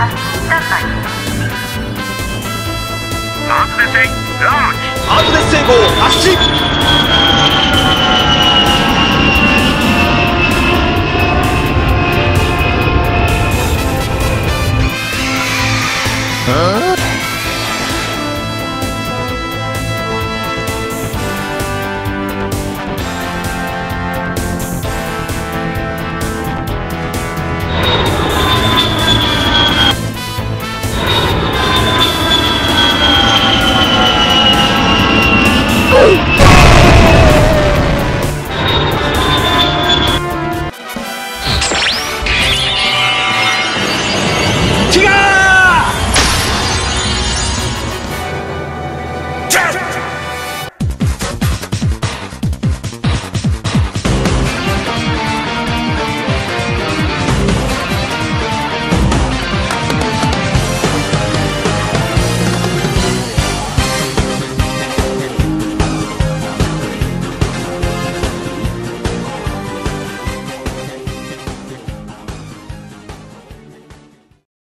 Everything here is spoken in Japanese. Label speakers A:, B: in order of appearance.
A: ア車
B: デス電成ラーチ発電成功発進ああ 기가!